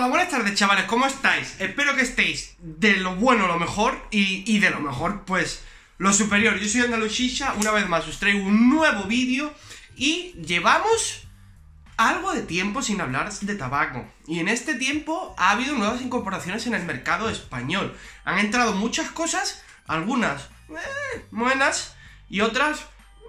Hola, buenas tardes chavales, ¿cómo estáis? Espero que estéis de lo bueno lo mejor y, y de lo mejor, pues, lo superior. Yo soy Andalushisha, una vez más os traigo un nuevo vídeo y llevamos algo de tiempo sin hablar de tabaco. Y en este tiempo ha habido nuevas incorporaciones en el mercado español. Han entrado muchas cosas, algunas eh, buenas y otras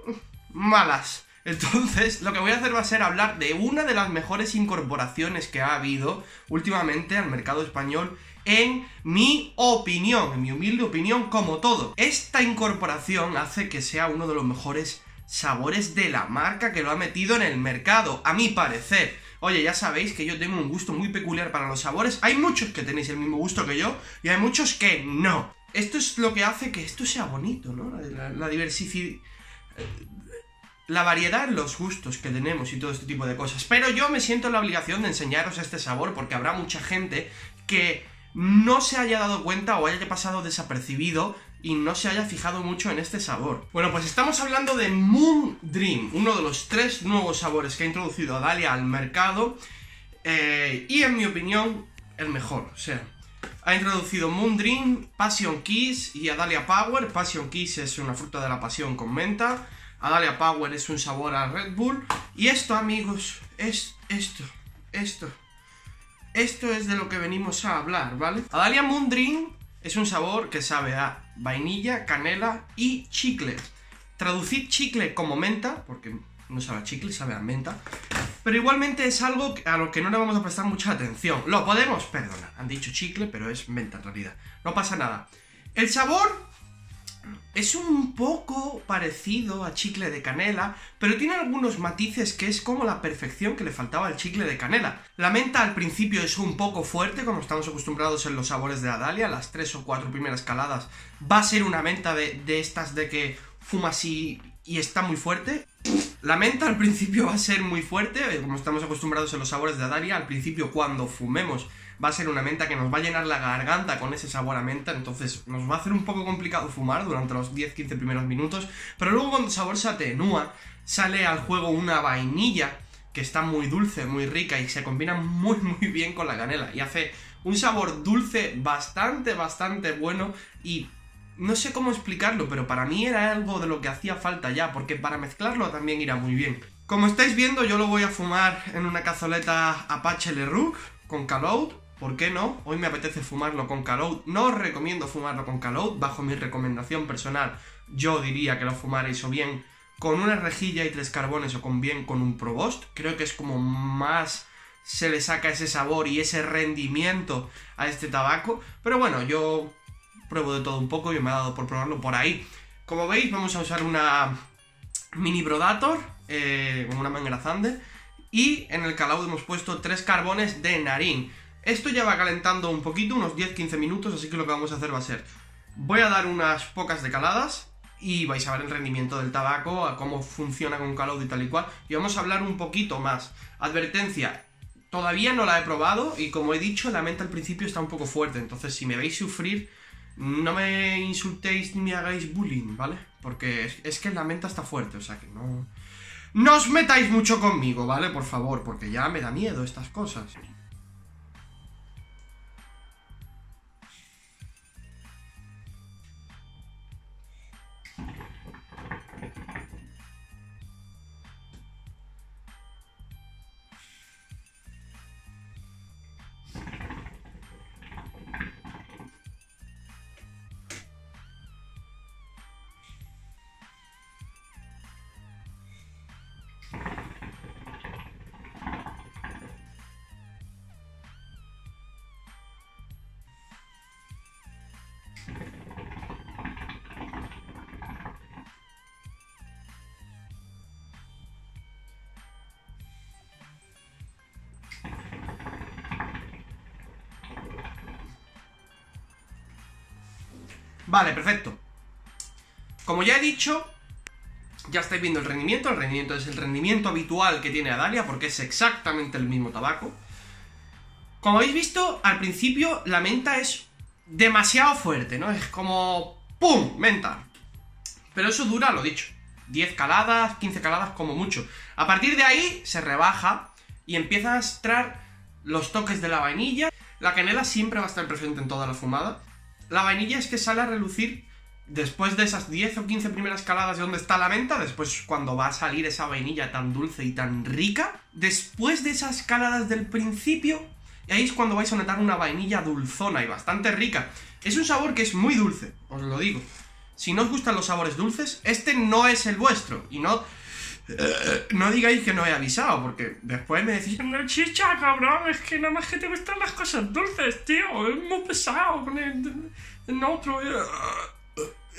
mm, malas. Entonces, lo que voy a hacer va a ser hablar de una de las mejores incorporaciones que ha habido últimamente al mercado español en mi opinión, en mi humilde opinión, como todo. Esta incorporación hace que sea uno de los mejores sabores de la marca que lo ha metido en el mercado, a mi parecer. Oye, ya sabéis que yo tengo un gusto muy peculiar para los sabores. Hay muchos que tenéis el mismo gusto que yo y hay muchos que no. Esto es lo que hace que esto sea bonito, ¿no? La, la diversidad la variedad los gustos que tenemos y todo este tipo de cosas. Pero yo me siento en la obligación de enseñaros este sabor porque habrá mucha gente que no se haya dado cuenta o haya pasado desapercibido y no se haya fijado mucho en este sabor. Bueno, pues estamos hablando de Moon Dream, uno de los tres nuevos sabores que ha introducido Adalia al mercado eh, y en mi opinión el mejor, o sea, ha introducido Moon Dream, Passion Kiss y Adalia Power. Passion Kiss es una fruta de la pasión con menta. Adalia Power es un sabor a Red Bull. Y esto, amigos, es esto, esto. Esto es de lo que venimos a hablar, ¿vale? Adalia Moon Dream es un sabor que sabe a vainilla, canela y chicle. Traducid chicle como menta, porque no sabe a chicle, sabe a menta. Pero igualmente es algo a lo que no le vamos a prestar mucha atención. Lo podemos perdonar. Han dicho chicle, pero es menta en realidad. No pasa nada. El sabor es un poco parecido a chicle de canela, pero tiene algunos matices que es como la perfección que le faltaba al chicle de canela. La menta al principio es un poco fuerte, como estamos acostumbrados en los sabores de Adalia, las tres o cuatro primeras caladas va a ser una menta de, estas de que fumas y, y está muy fuerte. La menta al principio va a ser muy fuerte, como estamos acostumbrados en los sabores de Adalia, al principio cuando fumemos va a ser una menta que nos va a llenar la garganta con ese sabor a menta, entonces nos va a hacer un poco complicado fumar durante los 10-15 primeros minutos, pero luego cuando el sabor se atenúa, sale al juego una vainilla que está muy dulce, muy rica y se combina muy muy bien con la canela y hace un sabor dulce bastante, bastante bueno y no sé cómo explicarlo, pero para mí era algo de lo que hacía falta ya, porque para mezclarlo también irá muy bien. Como estáis viendo, yo lo voy a fumar en una cazoleta Apache Leroux con Calout, ¿Por qué no? Hoy me apetece fumarlo con Calout. No os recomiendo fumarlo con Calout. Bajo mi recomendación personal, yo diría que lo fumaréis o bien con una rejilla y tres carbones o bien con un Provost. Creo que es como más se le saca ese sabor y ese rendimiento a este tabaco. Pero bueno, yo pruebo de todo un poco y me ha dado por probarlo por ahí. Como veis, vamos a usar una mini Brodator, eh, una mangra Thunder. Y en el Calout hemos puesto tres carbones de Narín. Esto ya va calentando un poquito, unos 10-15 minutos, así que lo que vamos a hacer va a ser... Voy a dar unas pocas decaladas y vais a ver el rendimiento del tabaco, a cómo funciona con calor y tal y cual. Y vamos a hablar un poquito más. Advertencia, todavía no la he probado y como he dicho, la menta al principio está un poco fuerte. Entonces, si me veis sufrir, no me insultéis ni me hagáis bullying, ¿vale? Porque es, que la menta está fuerte, o sea que no... No os metáis mucho conmigo, ¿vale? Por favor, porque ya me da miedo estas cosas. Vale, perfecto. Como ya he dicho, ya estáis viendo el rendimiento. El rendimiento es el rendimiento habitual que tiene Adalia, porque es exactamente el mismo tabaco. Como habéis visto, al principio la menta es demasiado fuerte, ¿no? Es como... ¡Pum! Menta. Pero eso dura, lo dicho, 10 caladas, 15 caladas como mucho. A partir de ahí se rebaja y empieza a entrar los toques de la vainilla. La canela siempre va a estar presente en toda la fumada. La vainilla es que sale a relucir después de esas 10 o 15 primeras caladas de donde está la menta, después cuando va a salir esa vainilla tan dulce y tan rica, después de esas caladas del principio, ahí es cuando vais a notar una vainilla dulzona y bastante rica. Es un sabor que es muy dulce, os lo digo. Si no os gustan los sabores dulces, este no es el vuestro. Y no... eh, no digáis que no he avisado, porque después me decís... No, chicha, cabrón, es que nada más que te gustan las cosas dulces, tío. Es muy pesado con el, el otro. eh,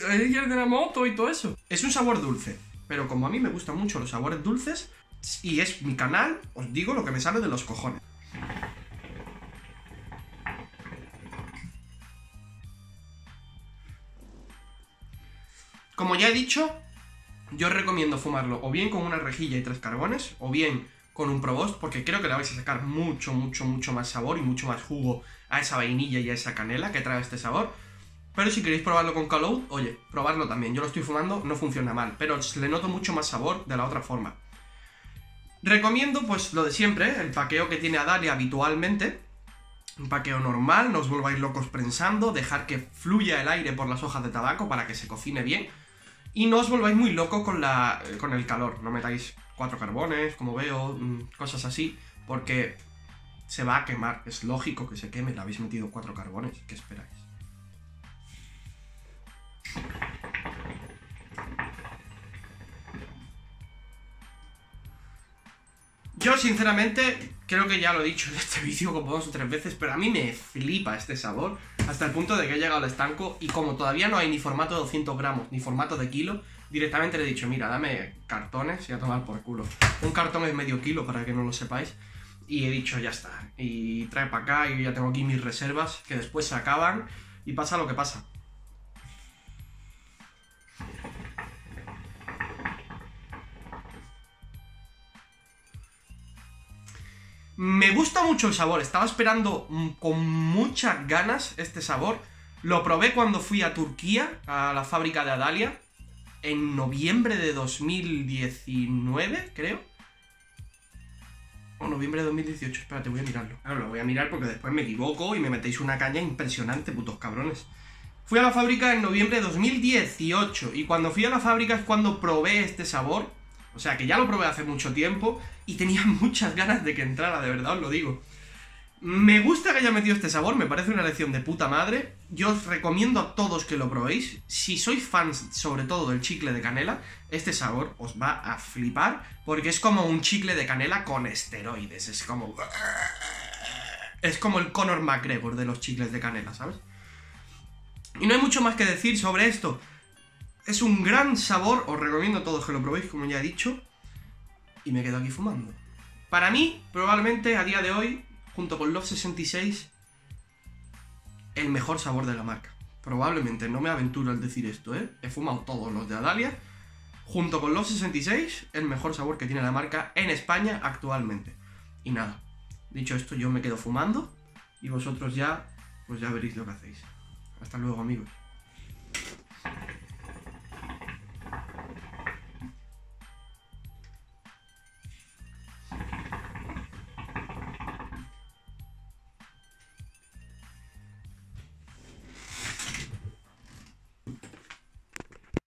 El el de la moto y todo eso. Es un sabor dulce, pero como a mí me gustan mucho los sabores dulces, y es mi canal, os digo lo que me sale de los cojones. Como ya he dicho, yo recomiendo fumarlo o bien con una rejilla y tres carbones, o bien con un provost, porque creo que le vais a sacar mucho, mucho, mucho más sabor y mucho más jugo a esa vainilla y a esa canela que trae este sabor. Pero si queréis probarlo con Call oye, probarlo también. Yo lo estoy fumando, no funciona mal, pero le noto mucho más sabor de la otra forma. Recomiendo, pues, lo de siempre, el paqueo que tiene Adalia habitualmente. Un paqueo normal, no os volváis locos prensando, dejar que fluya el aire por las hojas de tabaco para que se cocine bien. Y no os volváis muy locos con, la, eh, con el calor, no metáis cuatro carbones, como veo, mm, cosas así, porque se va a quemar. Es lógico que se queme, le habéis metido cuatro carbones, ¿qué esperáis? Yo, sinceramente, creo que ya lo he dicho en este vídeo como dos o tres veces, pero a mí me flipa este sabor, hasta el punto de que he llegado al estanco y como todavía no hay ni formato de 200 gramos ni formato de kilo, directamente le he dicho, mira, dame cartones y a tomar por culo. Un cartón es medio kilo, para que no lo sepáis, y he dicho, ya está, y trae para acá y ya tengo aquí mis reservas, que después se acaban y pasa lo que pasa. Me gusta mucho el sabor, estaba esperando mm, con muchas ganas este sabor. Lo probé cuando fui a Turquía, a la fábrica de Adalia, en noviembre de 2019, creo. O noviembre de 2018, espérate, voy a mirarlo. Claro, lo voy a mirar porque después me equivoco y me metéis una caña impresionante, putos cabrones. Fui a la fábrica en noviembre de 2018 y cuando fui a la fábrica es cuando probé este sabor. O sea que ya lo probé hace mucho tiempo y tenía muchas ganas de que entrara, de verdad os lo digo. Me gusta que haya metido este sabor, me parece una lección de puta madre. Yo os recomiendo a todos que lo probéis. Si sois fans sobre todo del chicle de canela, este sabor os va a flipar porque es como un chicle de canela con esteroides. Es como... Es como el Conor McGregor de los chicles de canela, ¿sabes? Y no hay mucho más que decir sobre esto. Es un gran sabor, os recomiendo a todos que lo probéis, como ya he dicho. Y me quedo aquí fumando. Para mí, probablemente a día de hoy, junto con Love 66, el mejor sabor de la marca. Probablemente, no me aventuro al decir esto, ¿eh? He fumado todos los de Adalia. Junto con Love 66, el mejor sabor que tiene la marca en España actualmente. Y nada, dicho esto, yo me quedo fumando y vosotros ya, pues ya veréis lo que hacéis. Hasta luego, amigos.